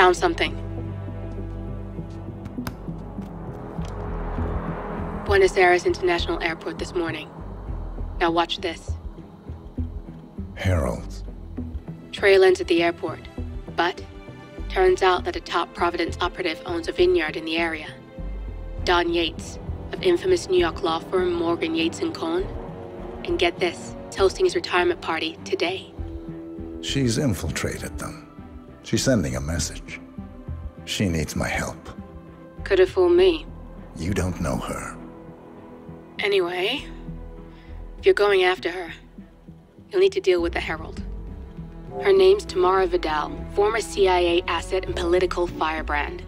found something. Buenos Aires International Airport this morning. Now watch this. Heralds. Trail ends at the airport, but turns out that a top Providence operative owns a vineyard in the area. Don Yates, of infamous New York law firm Morgan Yates and Cohn. And get this, is hosting his retirement party today. She's infiltrated them. She's sending a message. She needs my help. Could have fooled me. You don't know her. Anyway, if you're going after her, you'll need to deal with the Herald. Her name's Tamara Vidal, former CIA asset and political firebrand.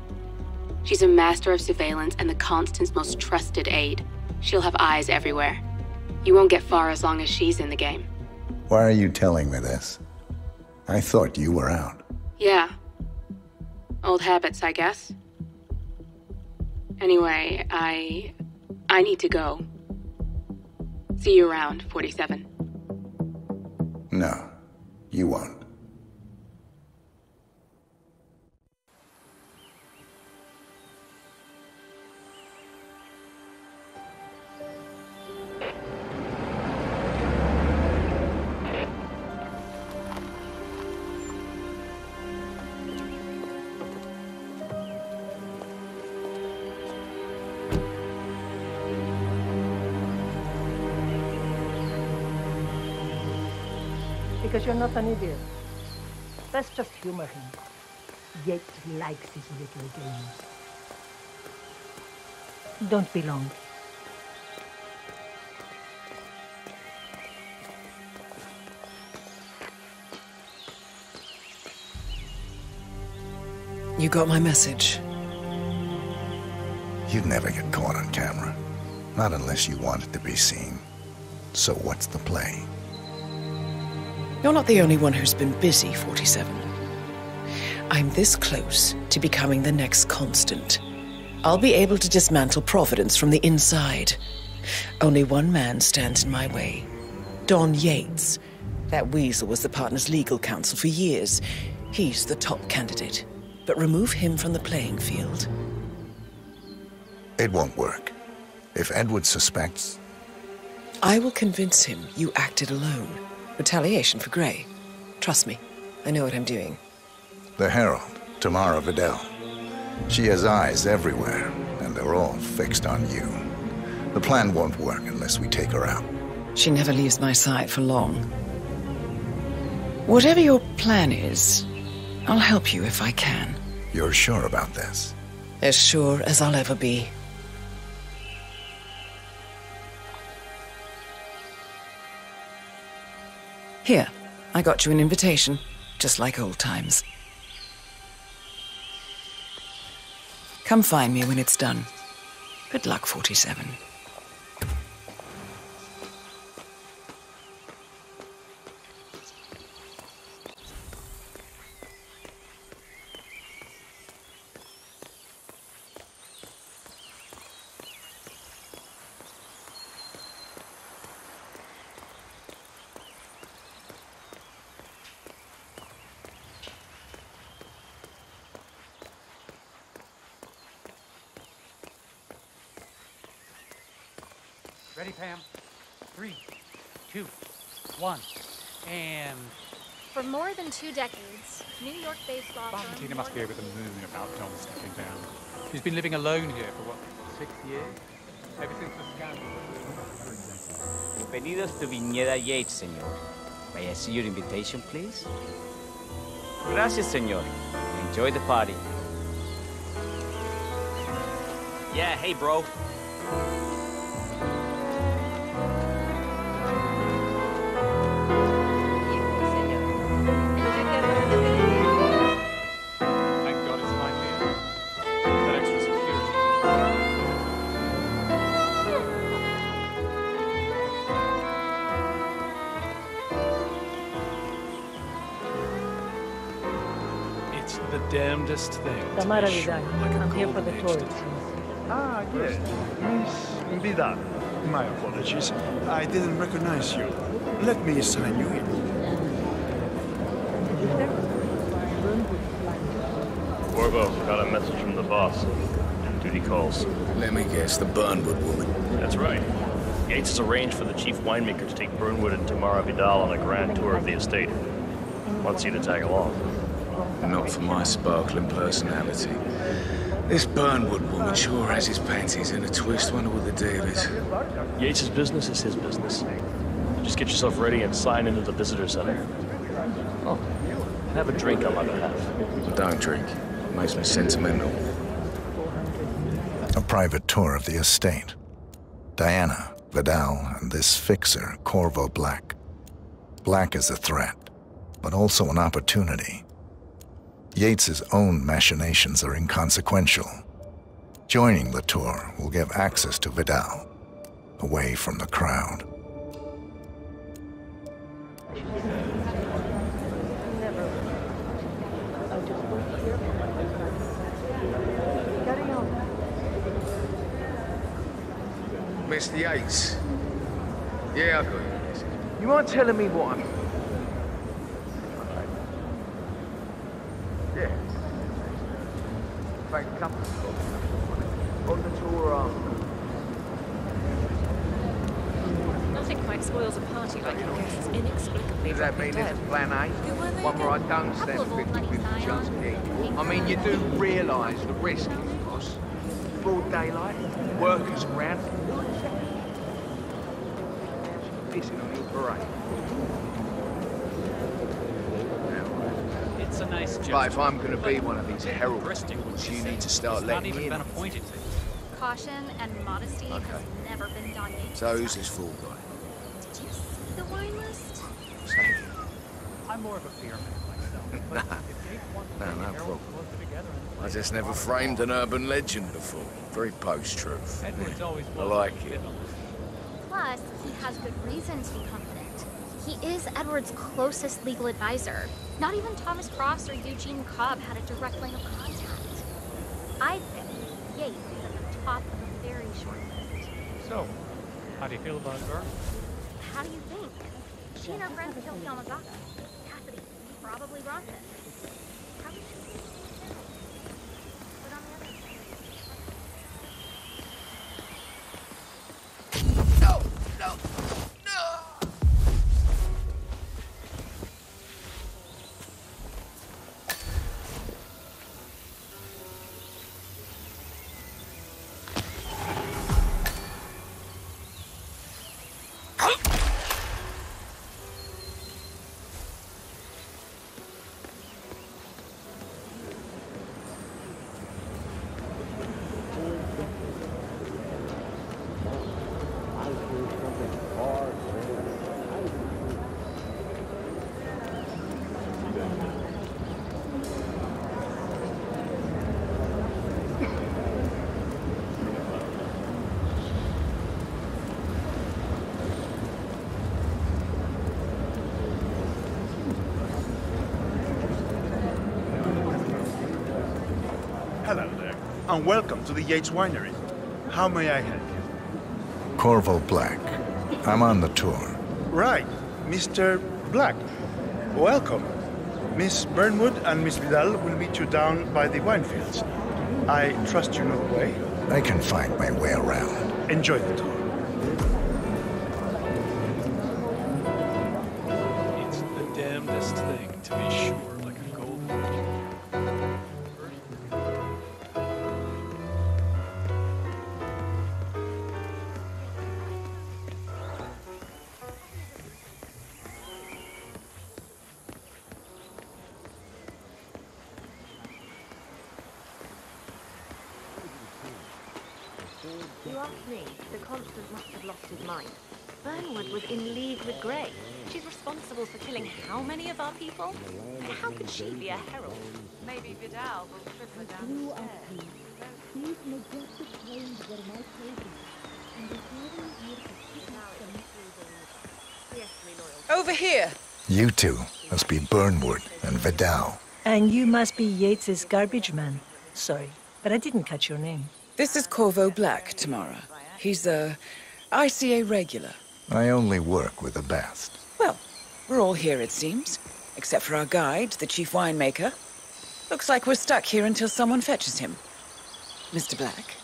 She's a master of surveillance and the Constant's most trusted aide. She'll have eyes everywhere. You won't get far as long as she's in the game. Why are you telling me this? I thought you were out. Yeah. Old habits, I guess. Anyway, I... I need to go. See you around, 47. No, you won't. Because you're not an idiot. Let's just humor him. Yates likes his little games. Don't be long. You got my message. You'd never get caught on camera. Not unless you wanted to be seen. So what's the play? You're not the only one who's been busy, 47. I'm this close to becoming the next constant. I'll be able to dismantle Providence from the inside. Only one man stands in my way. Don Yates. That weasel was the partner's legal counsel for years. He's the top candidate. But remove him from the playing field. It won't work. If Edward suspects... I will convince him you acted alone. Retaliation for Grey. Trust me, I know what I'm doing. The Herald, Tamara Vidal. She has eyes everywhere, and they're all fixed on you. The plan won't work unless we take her out. She never leaves my side for long. Whatever your plan is, I'll help you if I can. You're sure about this? As sure as I'll ever be. Here, I got you an invitation, just like old times. Come find me when it's done. Good luck, 47. Ready, Pam? Three, two, one, and... For more than two decades, New York-based law firm... Valentina must be over the moon about John stepping down. She's been living alone here for, what, six years? Ever since the scandal. Bienvenidos to Viñeda Yates, señor. May I see your invitation, please? Gracias, señor. Enjoy the party. Yeah, hey, bro. Damnedest thing. to Tamara be Vidal, short like a I'm here for the golden-aged tourists. Ah, yes. Miss Vidal. My apologies. I didn't recognize you. Let me sign you in. Corvo, got a message from the boss. Duty calls. Let me guess, the Burnwood woman. That's right. Yates has arranged for the chief winemaker to take Burnwood and Tamara Vidal on a grand tour of the estate. Wants you to tag along. Not for my sparkling personality. This Burnwood woman sure has his panties in a twist. Wonder what the deal is. Yates' business is his business. Just get yourself ready and sign into the visitor center. Oh, have a drink on my behalf. Don't drink. Makes me sentimental. A private tour of the estate. Diana, Vidal, and this fixer, Corvo Black. Black is a threat, but also an opportunity. Yates's own machinations are inconsequential. Joining the tour will give access to Vidal, away from the crowd. Mr. Yates. Yeah, I got you. You mind telling me what I'm... Yeah. A couple on the tour after. Nothing quite spoils a party like your guests inexplicably Does that mean it's plan A? One where I don't stand 50-50 chance I mean, you do realise the risk, boss. Broad daylight, workers around. Pissing on your parade. It's a nice job. But if I'm going to be one of these heralds, Interesting you you need to start It's not letting even me in. been appointed to. Caution and modesty Okay. has never been done. Yates' So who's this fool guy? Did you see the wine list? Say, I'm more of a fear man myself. Nah. If Yates No, no problem. closer together and- I just never framed an urban legend before. Very post-truth. Edward's always I like it. Plus, he has good reason to be confident. He is Edward's closest legal advisor. Not even Thomas Cross or Eugene Cobb had a direct line of contact. I think Yates is at the top of a very short list. So, how do you feel about her? How do you think? She and her friends killed Yamagata. Cassidy probably brought this. How could she be But on the other hand, Hello there, and welcome to the Yates Winery. How may I help you? Corvo Black. I'm on the tour. Right, Mr. Black. Welcome. Miss Burnwood and Miss Vidal will meet you down by the wine fields. I trust you know the way. I can find my way around. Enjoy the tour. You ask me, the Constant must have lost his mind. Burnwood was in league with Grey. She's responsible for killing how many of our people? How could she be a herald? Maybe Vidal will trip her down the stairs. These majestic plains were my chosen, and the very year of Fiercely loyal. Over here. You two must be Burnwood and Vidal. And you must be Yates's garbage man. Sorry, but I didn't catch your name. This is Corvo Black, Tamara. He's a ICA regular. I only work with the best. Well, we're all here, it seems. Except for our guide, the chief winemaker. Looks like we're stuck here until someone fetches him. Mr. Black,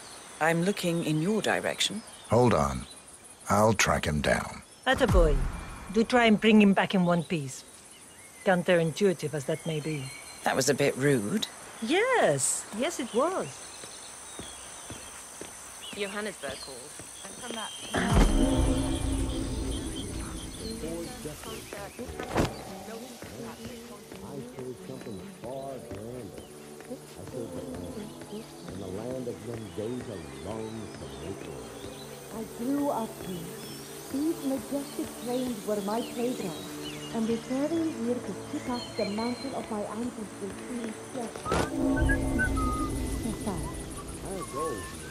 I'm looking in your direction. Hold on. I'll track him down. Atta boy. Do try and bring him back in one piece. Counterintuitive as that may be. That was a bit rude. Yes, yes it was. Johannesburg calls. And from that... I chose something far grander. I chose the land, and the land of them days alone from nature. I grew up here. These majestic plains were my playground, and returning here to pick up the mantle of my ancestors feels just... Besides, Our goals Hey!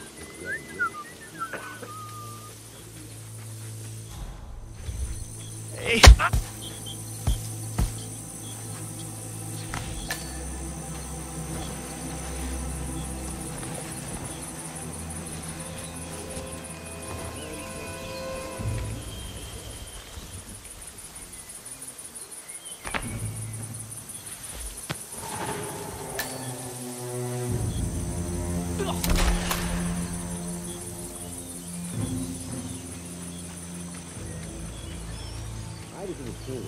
King.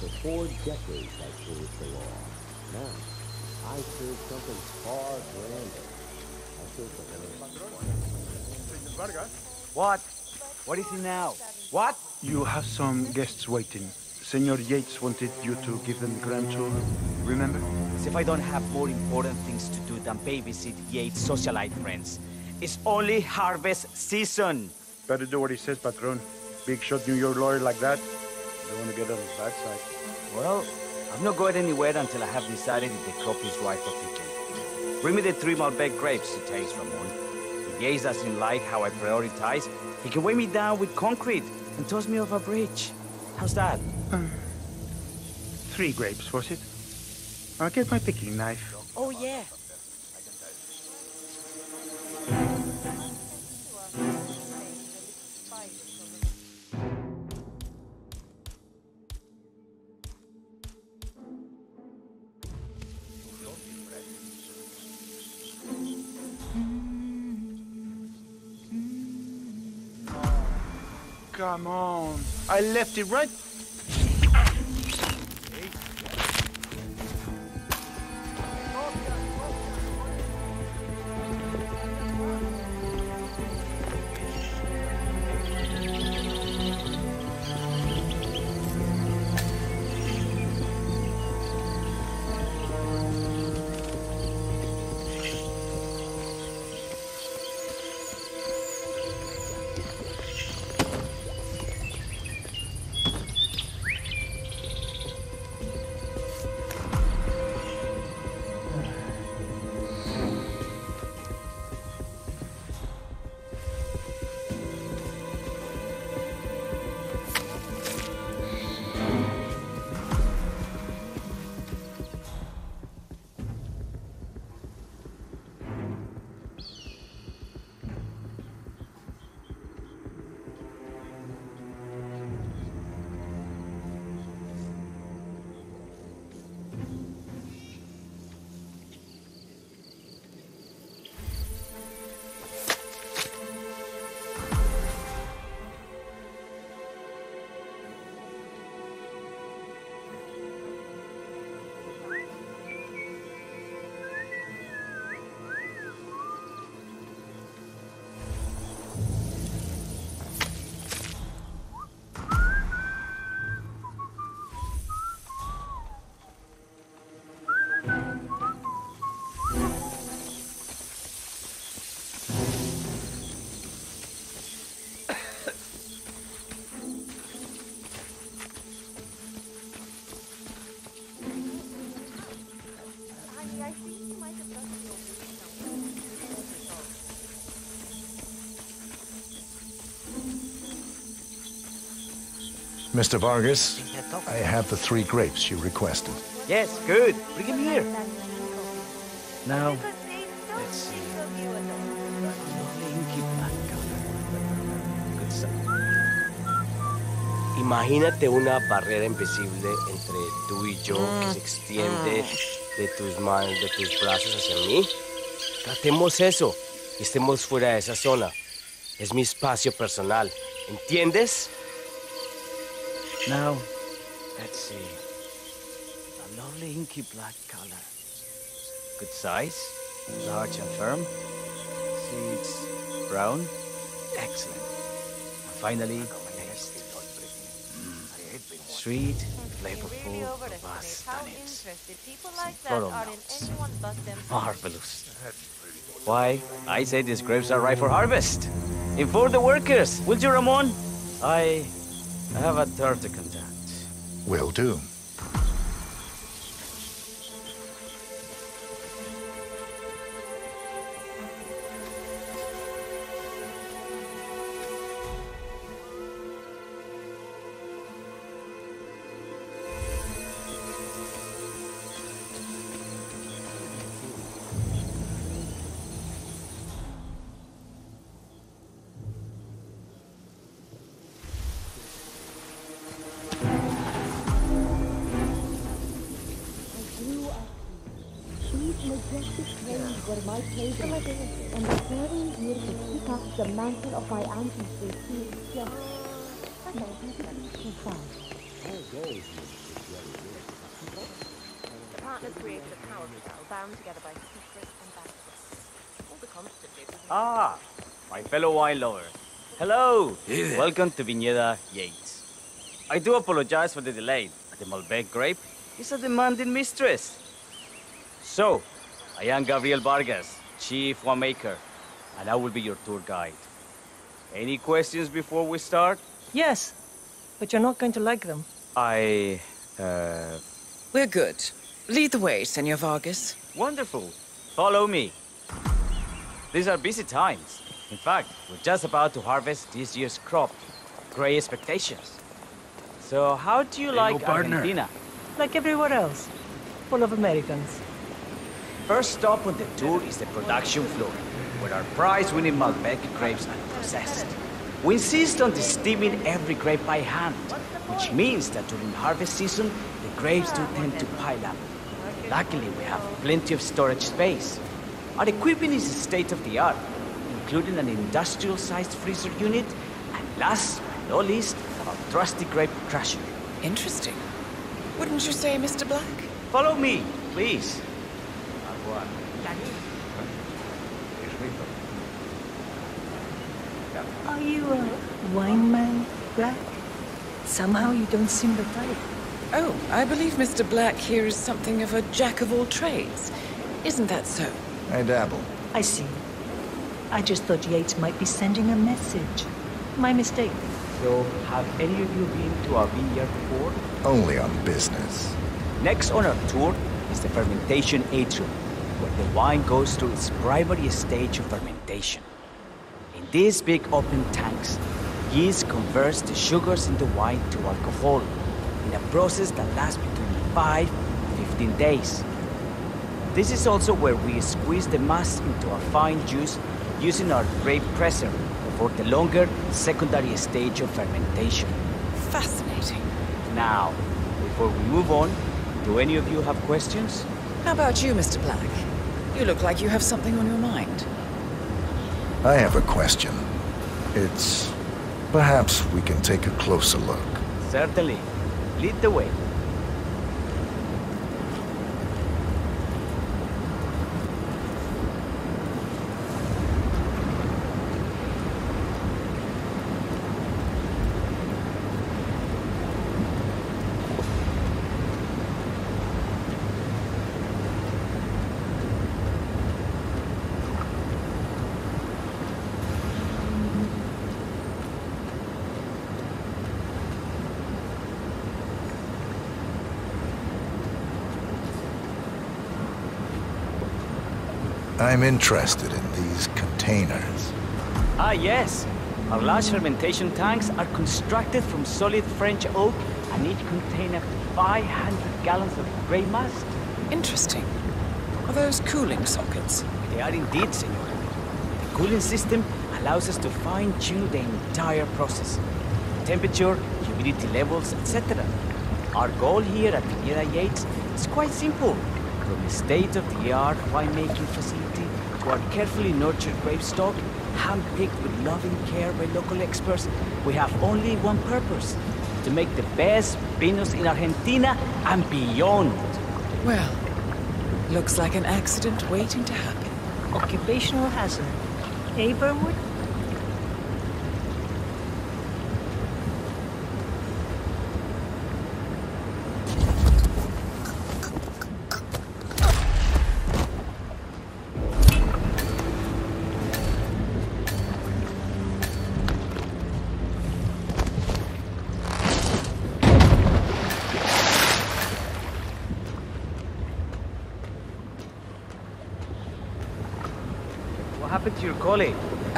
For four decades I served the law. Now, I serve something far grander. I serve the land. What? What is it now? What? You have some guests waiting. Senor Yates wanted you to give them grandchildren. Remember? As if I don't have more important things to do than babysit Yates' socialite friends. It's only harvest season. Better do what he says, Patron. Big shot New York lawyer like that. Don't want to get on his bad side. Well, I'm not going anywhere until I have decided if the crop is ripe for picking. Bring me the three Malbec grapes to taste, Ramon. If Yates doesn't like how I prioritize, he can weigh me down with concrete and toss me off a bridge. How's that? Uh, three grapes, was it? I'll get my picking knife. Oh, yeah. Come on. I left it right. Mr. Vargas, I have the three grapes you requested. Yes, good. Bring him here. Now, let's see. Imagínate una barrera invisible entre tú y yo que se extiende de tus manos, de tus brazos hacia mí. Tratemos eso y estemos fuera de esa zona. Es mi espacio personal. ¿Entiendes? Now, let's see. A lovely inky black color. Good size, large and firm. Seeds brown. Excellent. And finally, taste. Mm. Sweet, flavorful, robust tannins. Some floral notes. Marvelous. Why, I say these grapes are ripe for harvest. Inform the workers, will you, Ramon? I I have a third to contact. Will do. My playground, and the fairy here to pick up the mantle of my ancestors here just too far. The partners created a power cell bound together by secret ambassadors. All the constant Ah, my fellow wine lover. Hello. Hey. Welcome to Viñeda Yates. I do apologize for the delay. The Malbec grape is a demanding mistress. So, I am Gabriel Vargas, chief winemaker, and I will be your tour guide. Any questions before we start? Yes, but you're not going to like them. I, uh... We're good. Lead the way, Senor Vargas. Wonderful. Follow me. These are busy times. In fact, we're just about to harvest this year's crop. Great expectations. So how do you Hey, like no partner. Argentina? Like everywhere else, full of Americans. First stop on the tour is the production floor, where our prize-winning Malbec grapes are processed. We insist on steaming every grape by hand, which means that during harvest season, the grapes do tend to pile up. Luckily, we have plenty of storage space. Our equipment is state-of-the-art, including an industrial-sized freezer unit, and last but not least, our trusty grape crusher. Interesting. Wouldn't you say, Mr. Black? Follow me, please. Are you a wine man, Black? Somehow you don't seem the type. Oh, I believe Mr. Black here is something of a jack of all trades. Isn't that so? I dabble. I see. I just thought Yates might be sending a message. My mistake. So, have any of you been to our vineyard before? Only on business. Next on our tour is the fermentation atrium, where the wine goes through its primary stage of fermentation. These big open tanks, yeast converts the sugars in the wine to alcohol in a process that lasts between 5 and 15 days. This is also where we squeeze the mass into a fine juice using our grape presser for the longer secondary stage of fermentation. Fascinating. Now, before we move on, do any of you have questions? How about you, Mr. Black? You look like you have something on your mind. I have a question. It's... Perhaps we can take a closer look. Certainly. Lead the way. I'm interested in these containers. Ah, yes. Our large fermentation tanks are constructed from solid French oak and each contain up to 500 gallons of grey must. Interesting. Are those cooling sockets? They are indeed, senor. The cooling system allows us to fine-tune the entire process. Temperature, humidity levels, etc. Our goal here at Viñeda Yates is quite simple. From a state-of-the-art winemaking facility to our carefully nurtured grape stock, handpicked with loving care by local experts, we have only one purpose, to make the best vinos in Argentina and beyond. Well, looks like an accident waiting to happen. Occupational hazard. Eh,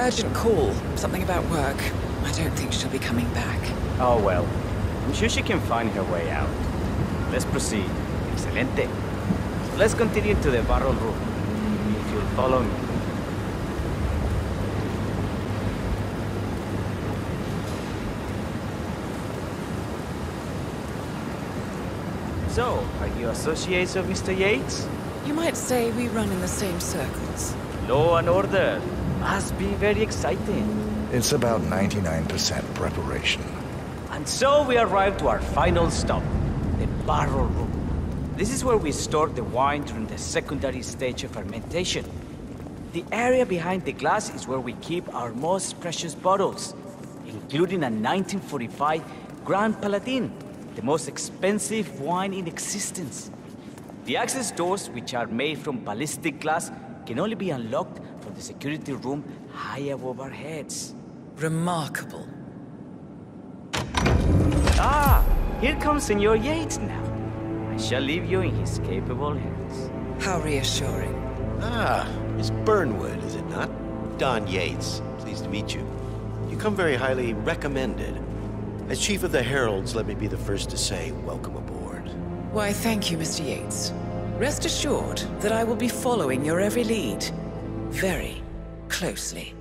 Urgent call. Something about work. I don't think she'll be coming back. Oh well, I'm sure she can find her way out. Let's proceed. Excelente. So let's continue to the barrel room. If you'll follow me. So, are you associates of Mr. Yates? You might say we run in the same circles. Law and order. Must be very exciting. It's about 99% preparation. And so we arrive to our final stop, the barrel room. This is where we store the wine during the secondary stage of fermentation. The area behind the glass is where we keep our most precious bottles, including a 1945 Grand Paladin, the most expensive wine in existence. The access doors, which are made from ballistic glass, can only be unlocked the security room high above our heads. Remarkable. Ah, here comes Senor Yates now. I shall leave you in his capable hands. How reassuring. Ah, Miss Burnwood, is it not? Don Yates. Pleased to meet you. You come very highly recommended. As Chief of the Heralds, let me be the first to say welcome aboard. Why, thank you, Mr. Yates. Rest assured that I will be following your every lead. Very closely.